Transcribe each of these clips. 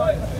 Fire.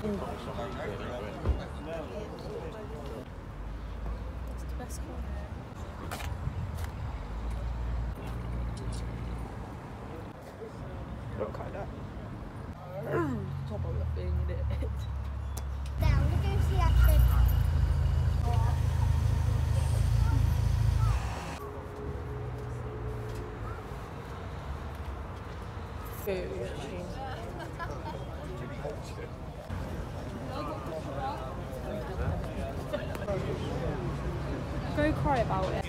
Look like that. Top of the thing, innit? Down to go see action. Food machine. Go cry about it.